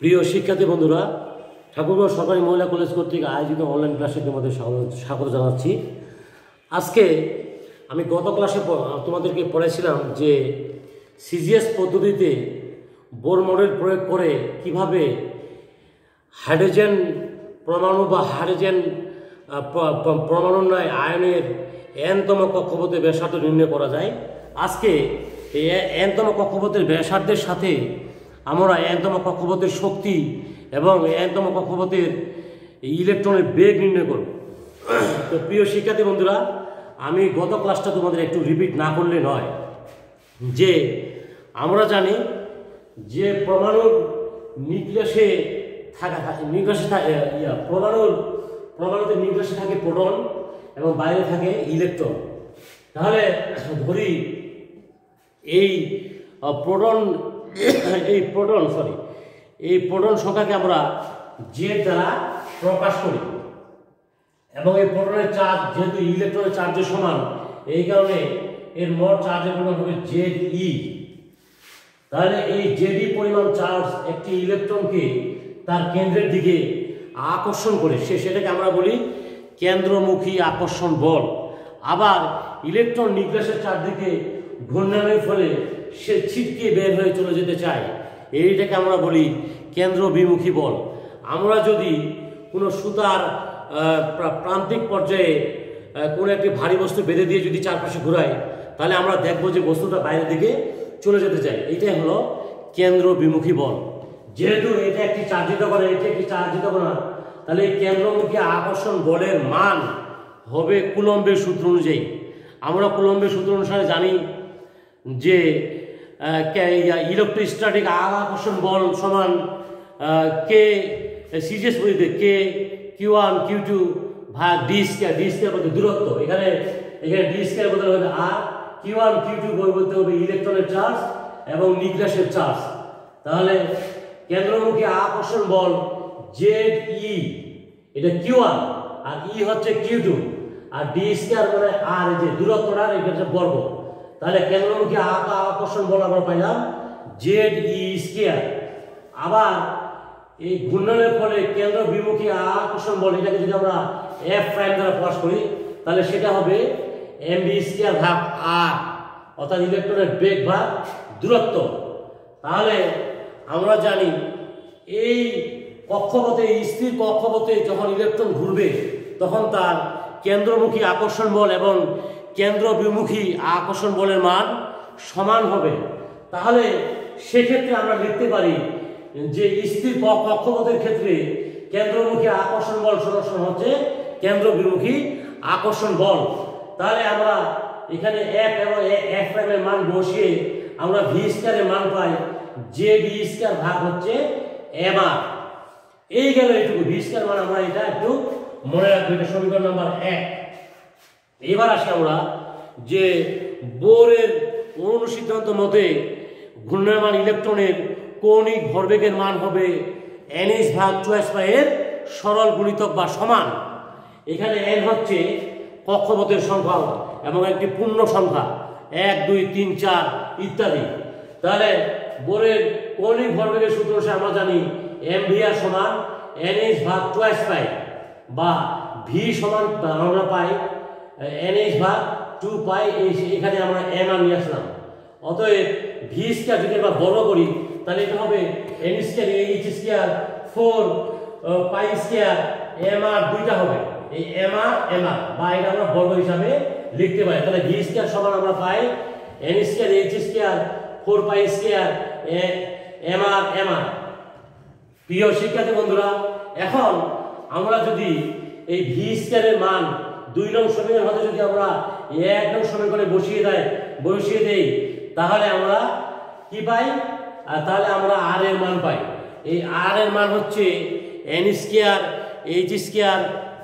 প্রিয় শিক্ষার্থী বন্ধুরা, ঠাকুরগাঁও সরকারি মহিলা কলেজ কর্তৃক আয়োজিত অনলাইন ক্লাসে তোমাদের স্বাগত- জানাচ্ছি। আজকে আমি গত ক্লাসে তোমাদেরকে পড়েছিলাম যে সিজিএস পদ্ধতিতে বোর মডেল প্রয়োগ করে কীভাবে হাইড্রোজেন পরমাণু বা হাইড্রোজেন নয় আয়নের এনতম কক্ষপথে ব্যাসার্ধ নির্ণয় করা যায়। আজকে এই এনতম কক্ষপথের ব্যাসার্ধের সাথে আমরা একদম কক্ষপথের শক্তি এবং একদম কক্ষপথের ইলেকট্রনের বেগ নির্ণয় করব। তো প্রিয় শিক্ষার্থী বন্ধুরা, আমি গত ক্লাসটা তোমাদের একটু রিপিট না করলে নয়। যে আমরা জানি যে পরমাণুর নিউক্লিয়াসে থাকা থাকে নিউক্লিয়াসে থাকে ইয়া পরমাণুর পরমাণুতে নিউক্লিয়াসে থাকে প্রোটন এবং বাইরে থাকে ইলেকট্রন। তাহলে ধরি এই প্রোটন এই প্রোটন সরি এই প্রোটন সংখ্যাকে আমরা জেড দ্বারা প্রকাশ করি। এবং এই প্রোটনের চার্জ যেহেতু ইলেকট্রনের চার্জের সমান, এই কারণে এর মোট চার্জের পরিমাণ হবে জেড ই তাহলে এই জেডি পরিমাণ চার্জ একটি ইলেকট্রনকে তার কেন্দ্রের দিকে আকর্ষণ করে। সে সেটাকে আমরা বলি কেন্দ্রমুখী আকর্ষণ বল। আবার ইলেকট্রন নিউক্লিয়াসের চারদিকে ঘূর্ণায়নের ফলে সে ছিটকে বের হয়ে চলে যেতে চায়। এইটাকে আমরা বলি কেন্দ্র বিমুখী বল। আমরা যদি কোনো সুতার প্রা- প্রান্তিক পর্যায়ে কোনো একটি ভারী বস্তু বেঁধে দিয়ে যদি চারপাশে ঘুরাই, তাহলে আমরা দেখব যে বস্তুটা বাইরের দিকে চলে যেতে চাই এইটাই হলো কেন্দ্র বিমুখী বল। যেহেতু এটা একটি চার্জিত করে এটা একটি চার্জিত করা তাহলে এই কেন্দ্রমুখী আকর্ষণ বলের মান হবে কুলম্বের সূত্র অনুযায়ী। আমরা কুলম্বের সূত্র অনুসারে জানি যে ইলেকট্রোস্ট্যাটিক আকর্ষণ বল সমান কে সিজিএস পদ্ধতিতে K, q one, q two, ভাগ ডি স্কোয়ার ডি স্কোয়ার বলতে দূরত্ব। এখানে এখানে ডি স্কোয়ার বলতে হবে r, q one, q two বলতে হবে ইলেকট্রনের চার্জ এবং নিউক্লিয়াসের চার্জ। তাহলে কেন্দ্রমুখী আকর্ষণ বল জেড ই, এটা কিউ ওয়ান, আর ই হচ্ছে কিউ টু, আর ডি স্কোয়ার মানে আর, এই যে দূরত্বটা, এটা হচ্ছে বর্গ। তাহলে কেন্দ্রমুখী আকা আকর্ষণ বল আমরা পাইলাম জেড ই স্কোয়ার। আবার এই ঘূর্ণনের ফলে কেন্দ্র বিমুখী আকর্ষণ বল, এটাকে যদি আমরা এফ প্রাইম দ্বারা প্রকাশ করি, তাহলে সেটা হবে এম বি স্কোয়ার ভাগ আর অর্থাৎ ইলেকট্রনের বেগ ভাগ দূরত্ব। তাহলে আমরা জানি এই কক্ষপথে স্থির কক্ষপথে যখন ইলেকট্রন ঘুরবে, তখন তার কেন্দ্রমুখী আকর্ষণ বল এবং কেন্দ্র বিমুখী আকর্ষণ বলের মান সমান হবে। তাহলে সেক্ষেত্রে আমরা লিখতে পারি যে স্থির কক্ষপথের ক্ষেত্রে কেন্দ্রমুখী আকর্ষণ বল সমান হচ্ছে কেন্দ্র বিমুখী আকর্ষণ বল। তাহলে আমরা এখানে এক এবং এক প্রাইমের মান বসিয়ে আমরা ভি স্কয়ারের মান পাই যে ভি স্কয়ার ভাগ হচ্ছে এম আর এই গেল এইটুকু। ভি স্কয়ার মান আমরা এটা একটু মনে রাখব, এটা সমীকরণ নাম্বার এক। এবার আসি আমরা যে বোরের অনুসিদ্ধান্ত মতে ঘূর্ণায়মান ইলেকট্রনের কৌণিক ভরবেগের মান হবে এনএস ভাগ চুয়াশ এর সরল গুণিতক বা সমান। এখানে এন হচ্ছে কক্ষপথের সংখ্যা এবং একটি পূর্ণ সংখ্যা, এক, দুই, তিন, চার ইত্যাদি। তাহলে বোরের কৌণিক ভরবেগের সূত্র অনুসারে আমরা জানি এম ভি আর সমান এনএস ভাগ চুয়াশ পাই বা ভি সমান আমরা পাই এনএইচ ভাগ টু পাই এখানে আমরা এম আর নিয়ে আসলাম। অতএব ভি স্কোয়ার যদি আমরা বড় করি, তাহলে এটা হবে n square h square four pi square m r দুইটা হবে। এই এম আর এম আর বা এটা আমরা বর্গ হিসাবে লিখতে পারি। তাহলে ভি স্কোয়ার সমান আমরা পাই n square h square four pi square m r m r প্রিয় শিক্ষার্থী বন্ধুরা, এখন আমরা যদি এই ভি স্কয়ারের মান দুই নং সমীকরণ হতে যদি আমরা এক নং সমীকরণে বসিয়ে দেয়, বসিয়ে দেই, তাহলে আমরা কি পাই? আর তাহলে আমরা আর এর মান পাই। এই আর এর মান হচ্ছে n square h square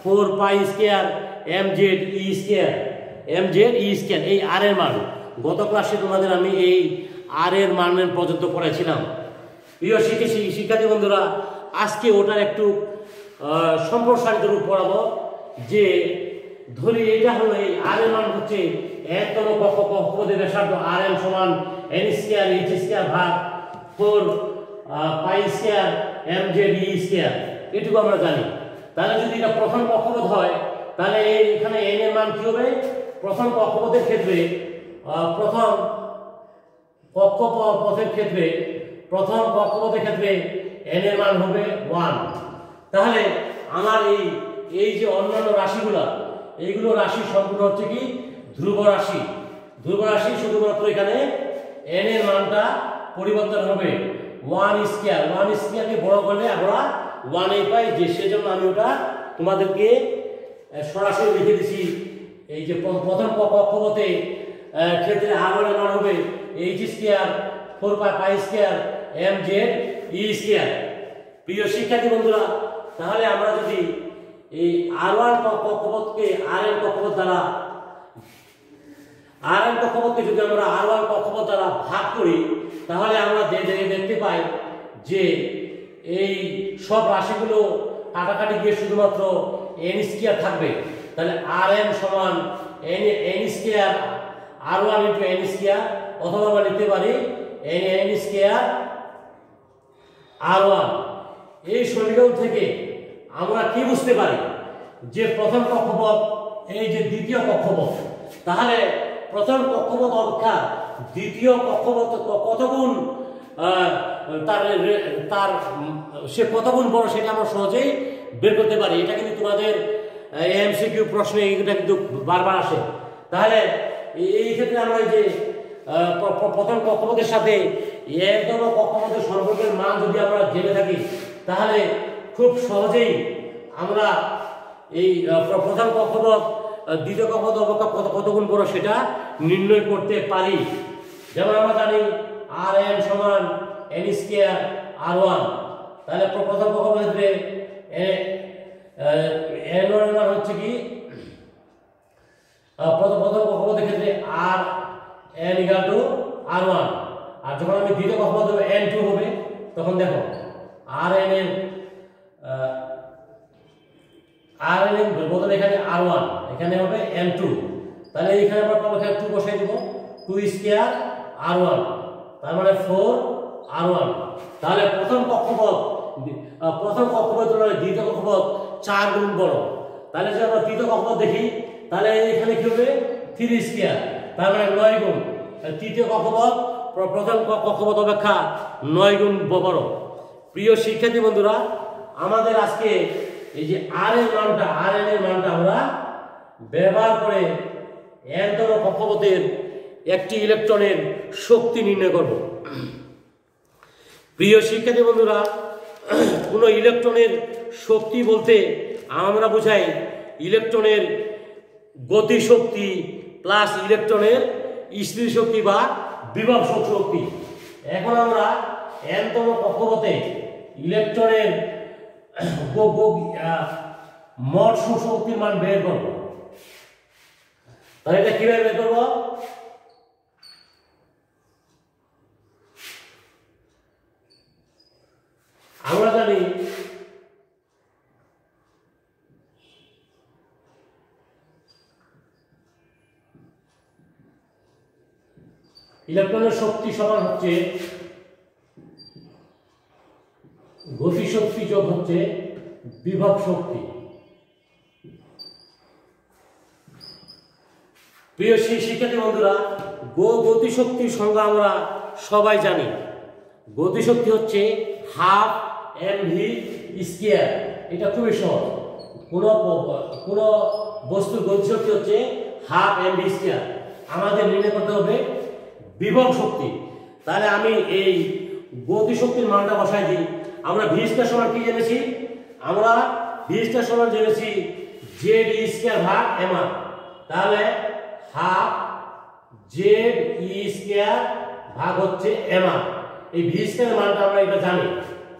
four pi square m z e square m z e square এই আর এর মান। গত ক্লাসে তোমাদের আমি এই আর এর মানের পর্যন্ত পড়াইছিলাম প্রিয় শিক্ষার্থী শিক্ষার্থী বন্ধুরা, আজকে ওটার একটু সম্প্রসারিত রূপ পড়াবো, যে ধরি এটা হলো এই আর মান হচ্ছে একতম কক্ষ কক্ষপথে ব্যাসার্ধ আর এম সমান এন স্কয়ার, এইচ স্কয়ার ভাগ four pi square, m z e square. এটুকু আমরা জানি। তাহলে যদি এটা প্রথম কক্ষপথ হয়, তাহলে এখানে এন এর মান কি হবে? প্রথম কক্ষপথের ক্ষেত্রে প্রথম কক্ষপথের ক্ষেত্রে, প্রথম কক্ষপথের ক্ষেত্রে এন এর মান হবে ওয়ান। তাহলে আমার এই এই যে অন্যান্য রাশিগুলা এইগুলো রাশি সম্পূর্ণ হচ্ছে কি? ধ্রুব রাশি। ধ্রুব রাশি শুধুমাত্র এখানে এন এর মানটা পরিবর্তন হবে। ওয়ান স্কোয়ার ওয়ান স্কোয়ারকে বড় করলে আমরা ওয়ান এই পাই, যে সেজন্য আমি ওটা তোমাদেরকে সরাসরি লিখে দিছি। এই যে প্রথম কক্ষপথে ক্ষেত্রে আর এর মান হবে h square four pi pi square m z e square প্রিয় শিক্ষার্থী বন্ধুরা, তাহলে আমরা যদি এই আর কক্ষপথকে আর এন কক্ষপথ দ্বারা আর এন কক্ষপথকে যদি আমরা আর ওয়ান কক্ষপথ দ্বারা ভাগ করি, তাহলে আমরা দেখতে পাই যে এই সব রাশিগুলো কাটাকাটি গিয়ে শুধুমাত্র এন স্কোয়ার থাকবে। তাহলে আর এন সমান n n square r one into n square অথবা আমরা লিখতে পারি n n square r one এই সমীকরণ থেকে আমরা কি বুঝতে পারি? যে প্রথম কক্ষপথ এই যে দ্বিতীয় কক্ষপথ তাহলে প্রথম কক্ষপথ অপেক্ষা দ্বিতীয় কক্ষপথ ক- কত গুণ আহ, তার তার সে কতগুণ বড় সেটা আমরা সহজেই বের করতে পারি। এটা কিন্তু তোমাদের এমসিকিউ প্রশ্নে এটা কিন্তু বারবার আসে। তাহলে এই- ক্ষেত্রে আমরা যে প্রথম কক্ষপথের সাথে একদম কক্ষপথের সম্পর্কের মান যদি আমরা জেনে থাকি তাহলে খুব সহজেই আমরা এই আহ, প্র- প্রথম কক্ষপথ দ্বিতীয় কক্ষপথ অপেক্ষা কত কত গুণ বড় সেটা নির্ণয় করতে পারি। যেমন আমরা জানি আর এন সমান এন স্কোয়ার আর ওয়ান তাহলে প্র- প্রথম কক্ষপথের ক্ষেত্রে এন ওয়ান মান হচ্ছে কি? প্রথম প্রথম কক্ষপথের ক্ষেত্রে r n equal to r one আর যখন আমি দ্বিতীয় কক্ষপথ এন টু হবে তখন দেখো আর এন এর আর এন বদলে এখানে আর ওয়ান এখানে হবে এন টু তাহলে এখানে আমরা পাবো এখানে টু বসাই দেবো। টু স্কোয়ার আর ওয়ান তার মানে ফোর আর ওয়ান তাহলে প্রথম কক্ষপথ প্রথম কক্ষপথ তুলনায় দ্বিতীয় কক্ষপথ চার গুণ বড়। তাহলে যদি আমরা তৃতীয় কক্ষপথ দেখি, তাহলে এখানে কি হবে? থ্রি স্কোয়ার তার মানে নয় গুণ। তাহলে তৃতীয় কক্ষপথ প্রথম কক্ষপথ অপেক্ষা নয় গুণ বড়। প্রিয় শিক্ষার্থী বন্ধুরা আমাদের আজকে এই যে আর এর মানটা আর এর মানটা আমরা ব্যবহার করে এনতম কক্ষপথের একটি ইলেকট্রনের শক্তি নির্ণয় করব। প্রিয় শিক্ষার্থী বন্ধুরা, কোনো ইলেকট্রনের শক্তি বলতে আমরা বোঝাই ইলেকট্রনের গতি শক্তি প্লাস ইলেকট্রনের স্থির শক্তি বা বিভব শক্তি। এখন আমরা এনতম কক্ষপথে ইলেকট্রনের মোট শক্তির মান বের করব। তাহলে এটা কীভাবে বের করব? আমরা জানি ইলেকট্রনের শক্তি সমান হচ্ছে গতি শক্তি যোগ হচ্ছে বিভব শক্তি। প্রিয় শি- শিক্ষার্থী বন্ধুরা, গো গতিশক্তির সংজ্ঞা আমরা সবাই জানি। গতিশক্তি হচ্ছে হাফ এম ভি স্কোয়ার এটা খুবই সহজ। কোন কোন বস্তুর গতিশক্তি হচ্ছে হাফ এম ভি স্কোয়ার আমাদের নির্ণয় করতে হবে বিভব শক্তি। তাহলে আমি এই গতিশক্তির মানটা বসাই দিই। আমরা ভি স্কোয়ার সমান কি জেনেছি? আমরা ভি স্কোয়ার সমান জেনেছি জেড ই স্কোয়ার ভাগ এম আর। তাহলে হাফ জেড ই স্কোয়ার ভাগ হচ্ছে এম আর। এই ভি স্কোয়ার মানটা আমরা এটা জানি।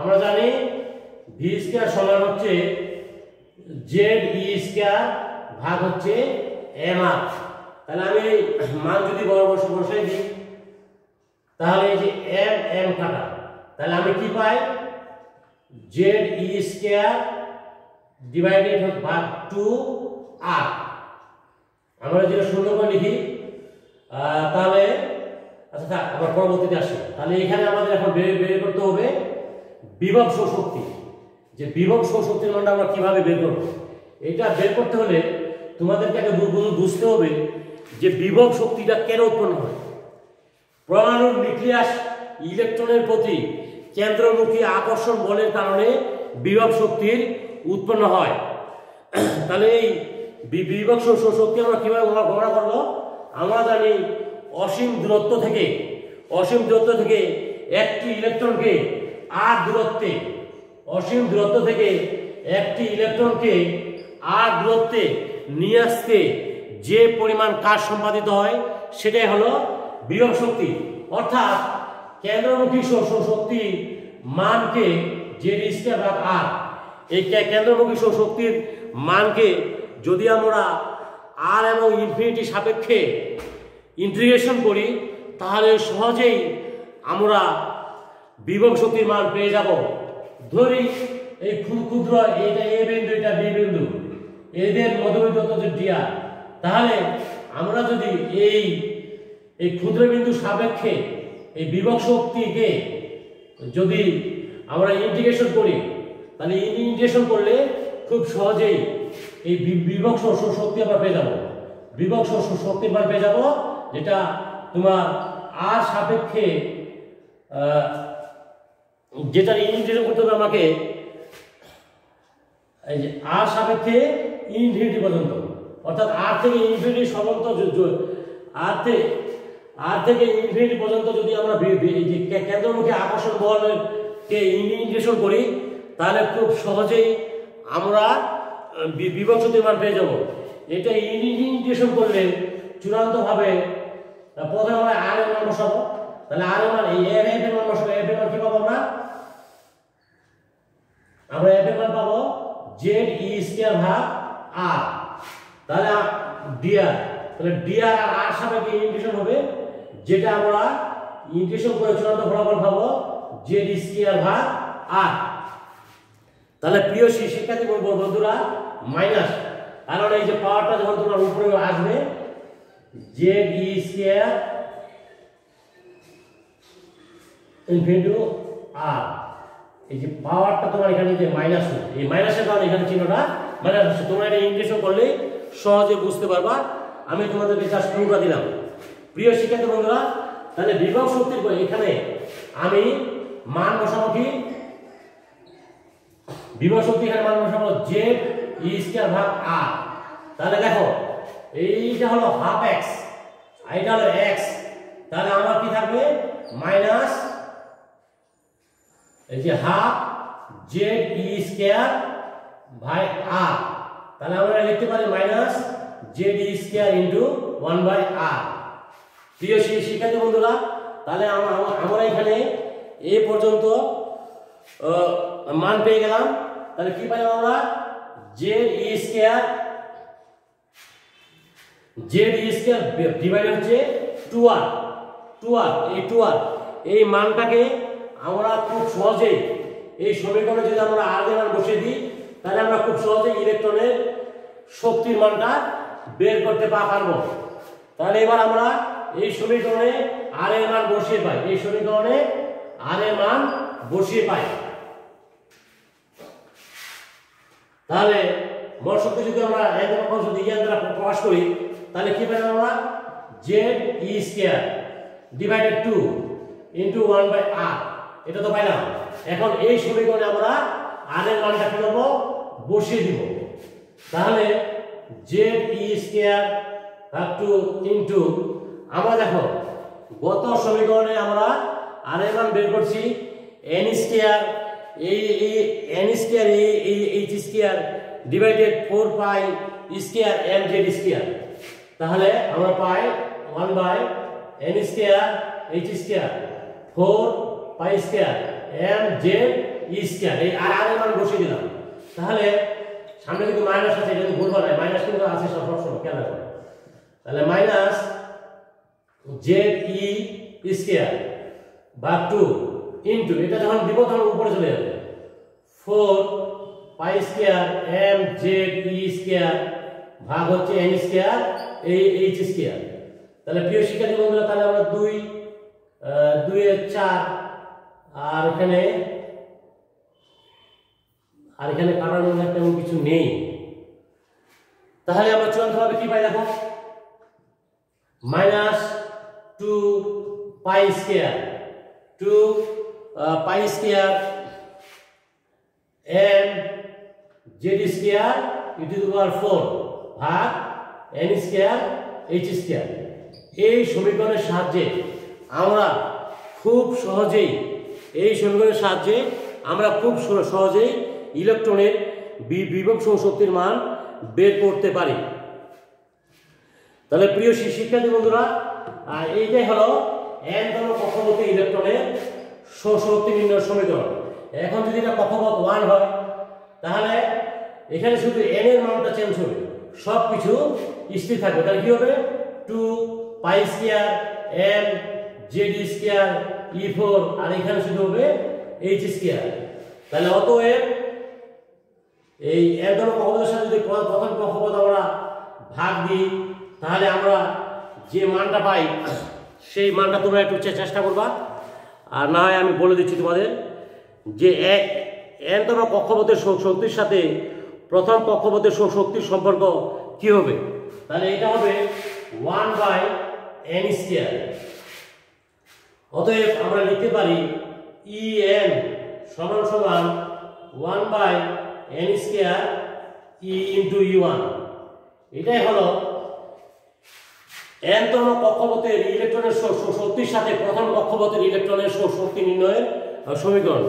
আমরা জানি ভি স্কোয়ার সমান হচ্ছে জেড ই স্কোয়ার ভাগ হচ্ছে এম আর। তাহলে আমি মান যদি বড় বসে বসাই দিই, তাহলে এই যে এম এম কাটা। তাহলে আমি কি পাই? জেড ই স্কোয়ার ডিভাইডেড ভাগ টু আর আমরা যেটা সুন্দর করে লিখি তাহলে আচ্ছা থাক আমরা পরবর্তীতে আসি। তাহলে এখানে আমাদের এখন বের বের করতে হবে বিভব শক্তি। যে বিভব শক্তির মানটা আমরা কীভাবে বের করব? এটা বের করতে হলে তোমাদেরকে বু- বুঝতে হবে যে বিভব শক্তিটা কেন উৎপন্ন হয়। পরমাণুর নিউক্লিয়াস ইলেকট্রনের প্রতি কেন্দ্রমুখী আকর্ষণ বলের কারণে বিভব শক্তির উৎপন্ন হয়। তাহলে এই বিভব শক্তি আমরা কীভাবে গণনা করব? আমরা জানি অসীম দূরত্ব থেকে, অসীম দূরত্ব থেকে একটি ইলেকট্রনকে আর দূরত্বে, অসীম দূরত্ব থেকে একটি ইলেকট্রনকে আর দূরত্বে নিয়ে আসতে যে পরিমাণ কাজ সম্পাদিত হয়, সেটাই হলো বিভব শক্তি। অর্থাৎ কেন্দ্রমুখী শক্তি মানকে যে স্কয়ার ভাগ আর। এই কেন্দ্রমুখী শক্তির মানকে যদি আমরা আর এবং ইনফিনিটি সাপেক্ষে ইন্টিগ্রেশন করি, তাহলে সহজেই আমরা বিভব শক্তির মান পেয়ে যাব। ধরি এই ক্ষু- ক্ষুদ্র এইটা এ বিন্দু, এটা বি বিন্দু, এদের মধ্যবর্তী দূরত্ব হচ্ছে ডিআর তাহলে আমরা যদি এই এই ক্ষুদ্র বিন্দু সাপেক্ষে এই বিভব শক্তিকে যদি আমরা ইন্টিগ্রেশন করি, তাহলে ইন্টিগ্রেশন করলে খুব সহজেই এই বিভব শক্তি আমরা পেয়ে যাব। বিভব শ- শ- শক্তির মান পেয়ে যাব যেটা তোমার আর সাপেক্ষে যেটা ইন্টিগ্রেশন করতে হবে আমাকে, এই যে আর সাপেক্ষে ইনফিনিটি পর্যন্ত। অর্থাৎ আর থেকে ইনফিনিটি সর্বন্ত আর থেকে আর থেকে ইনফিনিটি পর্যন্ত যদি আমরা কেন্দ্রমুখী আকর্ষণ বলকে ইন্টিগ্রেশন করি তাহলে খুব সহজেই আমরা আহ, বি- মান পেয়ে যাব। এটা ইন্টিগ্রেশন করলে চূড়ান্তভাবে প্রথমে আমরা আর এর মান বসাবো। তাহলে আর এর মান এর এর মান বসাবো। এর এর মান কি পাবো আমরা? আমরা এফ এর মান পাবো জেড ই স্কয়ার ভাগ আর তাহলে ডিআর তাহলে ডিআর আর আর সাপেক্ষে ইন্টিগ্রেশন হবে যেটা আমরা ইন্টিগ্রেশন করে চূড়ান্ত ফলাফল পাবো জেড স্কয়ার ভাগ আর তাহলে প্রিয় শিক্ষার্থী বন্ধু- বন্ধুরা মাইনাস কারণ এই যে পাওয়ারটা যখন তোমার উপরে আসবে জেড ই স্কয়ার ইনফিনিটু আর এই যে পাওয়ারটা তোমার এখানে যে মাইনাস এই মাইনাসের কারণে এখানে চিহ্নটা মাইনাস হচ্ছে তোমরা এটা ইন্টিগ্রেশন করলে সহজে বুঝতে পারবা। আমি তোমাদেরকে জাস্ট ক্লুটা দিলাম। প্রিয় শিক্ষার্থী বন্ধুরা, তাহলে বিভব শক্তির এখানে আমি মান বসাবো কি বিভব শক্তি এখানে মান বসাবো জেড ই স্কয়ার ভাগ আর। তাহলে দেখো, এইটা হলো হাফ এক্স আর এটা হলো এক্স। তাহলে আমার কি থাকবে? মাইনাস এই যে half z e square by r. তাহলে আমরা লিখতে পারি minus z e square into one by r. প্রিয় শিক্ষার্থী বন্ধুরা, তাহলে আমরা এখানে এ পর্যন্ত মান পেয়ে গেলাম। তাহলে কি পাইলাম আমরা? Z e square z e square divide হচ্ছে টু আর টু আর এই টু আর এই মানটাকে আমরা খুব সহজে, এই সমীকরণে যদি আমরা আর মান বসিয়ে দিই, তাহলে আমরা খুব সহজে ইলেকট্রনের শক্তির মানটা বের করতে পারব। তাহলে এবার আমরা এই সমীকরণে আর এর মান বসিয়ে পাই। এই সমীকরণে আর এর মান বসিয়ে পাই। তাহলে মোট শক্তি যদি আমরা এক যদি ইয়ান দ্বারা প্রকাশ করি, তাহলে কি পাই আমরা? Z e square divided two into one by r এটা তো পাইলাম। এখন এই সমীকরণে আমরা আর এর মানটা কি করব? বসিয়ে দিব। তাহলে z e square two into আমরা দেখো, গত সমীকরণে আমরা আর মান বের করছি এন স্কয়ার এই এই এন স্কয়ার এই এই h square divided four pi square m z square তাহলে আমরা পাই one by n square h square four pi square m z e square এই আর আর মান বসিয়ে দিলাম। তাহলে সামনে কিন্তু মাইনাস আছে, এটা কিন্তু ভুলবা মাইনাস কিন্তু আছে সব সবসময়, খেয়াল রাখো। তাহলে মাইনাস জেড ই স্কয়ার ভাগ টু ইন্টু এটা যখন দিব তখন উপরে চলে যাবে। Four pi square m z e square ভাগ হচ্ছে এন স্কয়ার এই এইচ স্কয়ার তাহলে প্রিয় শিক্ষার্থী বন্ধুরা, তাহলে আমরা দুই দুইয়ের চার, আর এখানে আর এখানে কাটানো তেমন কিছু নেই। তাহলে আমরা চূড়ান্তভাবে কি পাই দেখো? Minus two pi square, two pi square, m, z square, e to power four ভাগ এন স্কোয়ার, এইচ স্কোয়ার। এই সমীকরণের সাহায্যে আমরা খুব সহজেই, এই সমীকরণের সাহায্যে আমরা খুব সহজেই ইলেকট্রনের বিভব শক্তির মান বের করতে পারি। তাহলে প্রিয় শিক্ষার্থী বন্ধুরা আর এইটাই হলো এন ধরো কক্ষপথে ইলেকট্রনের শক্তি নির্ণয় সমীকরণ। এখন যদি এটা কক্ষপথ ওয়ান হয়, তাহলে এখানে শুধু এন এর মানটা চেঞ্জ হবে। সব কিছু স্থির থাকবে। তাহলে কি হবে? Two pi square m z square e four আর এখানে শুধু হবে এইচ স্কোয়ার তাহলে অতএব এই এক ধরনের কক্ষপথের সাথে যদি প্র- প্রথম কক্ষপথ আমরা ভাগ দিই, তাহলে আমরা যে মানটা পাই, সেই মানটা তোমরা একটু চেষ্টা করবা। আর না হয় আমি বলে দিচ্ছি তোমাদের যে এনতম কক্ষপথের শক্তির সাথে প্রথম কক্ষপথের শক্তির সম্পর্ক কি হবে? তাহলে এটা হবে ওয়ান বাই এন স্কোয়ার অতএব আমরা লিখতে পারি ই এন সমান সমান one by n square e into e one এটাই হলো এনতম কক্ষপথের ইলেকট্রনের শক্তির সাথে প্রথম কক্ষপথের ইলেকট্রনের শক্তি নির্ণয়ের সমীকরণ।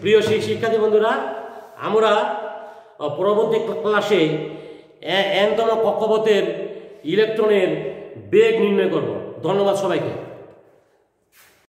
প্রিয় শি- শিক্ষার্থী বন্ধুরা, আমরা পরবর্তী ক্লাসে এনতম কক্ষপথের ইলেকট্রনের বেগ নির্ণয় করব। ধন্যবাদ সবাইকে।